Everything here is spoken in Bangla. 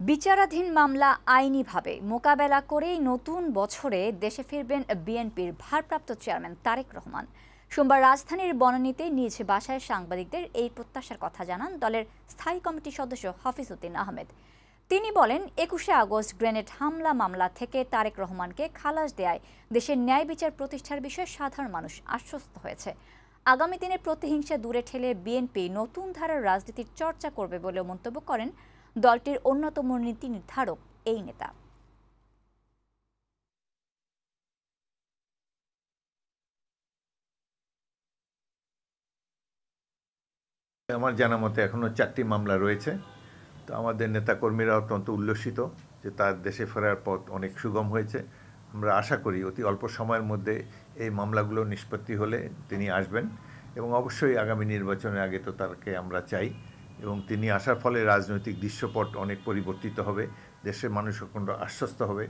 বিচারাধীন মামলা আইনিভাবে মোকাবেলা করেই নতুন বছরে দেশে ফিরবেন বিএনপির ভারপ্রাপ্ত চেয়ারম্যান তারেক রহমান। সোমবার রাজধানীর বনানীতে নিজ বাসায় সাংবাদিকদের এই প্রত্যাশার কথা জানান দলের স্থায়ী কমিটির সদস্য হাফিজ উদ্দিন আহমেদ। তিনি বলেন, একুশে আগস্ট গ্রেনেড হামলা মামলা থেকে তারেক রহমানকে খালাস দেয় দেশের ন্যায় বিচার প্রতিষ্ঠার বিষয়ে সাধারণ মানুষ আশ্বস্ত হয়েছে। আগামী দিনে প্রতিহিংসা দূরে ঠেলে বিএনপি নতুন ধারার রাজনীতির চর্চা করবে বলেও মন্তব্য করেন দলটির অন্যতম নীতি নির্ধারক এই নেতা। আমার জানা মতে এখনও চারটি মামলা রয়েছে। তো আমাদের নেতাকর্মীরা অত্যন্ত উল্লসিত যে তার দেশে ফেরার পথ অনেক সুগম হয়েছে। আমরা আশা করি অতি অল্প সময়ের মধ্যে এই মামলাগুলো নিষ্পত্তি হলে তিনি আসবেন এবং অবশ্যই আগামী নির্বাচনের আগে তো তাকে আমরা চাই। এবং তিনি আসার ফলে রাজনৈতিক দৃশ্যপট অনেক পরিবর্তিত হবে দেশের মানুষ অখণ্ড আশ্বস্ত হবে।